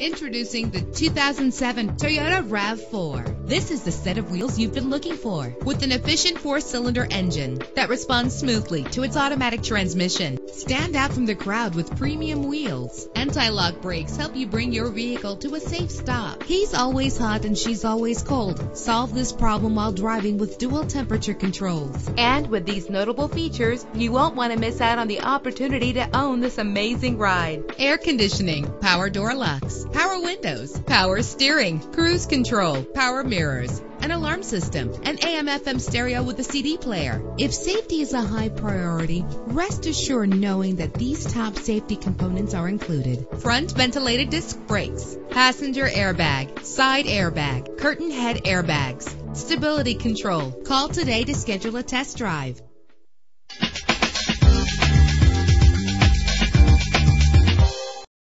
Introducing the 2007 Toyota RAV4. This is the set of wheels you've been looking for with an efficient four-cylinder engine that responds smoothly to its automatic transmission. Stand out from the crowd with premium wheels. Anti-lock brakes help you bring your vehicle to a safe stop. He's always hot and she's always cold. Solve this problem while driving with dual temperature controls. And with these notable features, you won't want to miss out on the opportunity to own this amazing ride. Air conditioning, power door locks, power windows, power steering, cruise control, power mirrors, an alarm system, an AM FM stereo with a CD player. If safety is a high priority, rest assured knowing that these top safety components are included. Front ventilated disc brakes, passenger airbag, side airbag, curtain head airbags, stability control. Call today to schedule a test drive.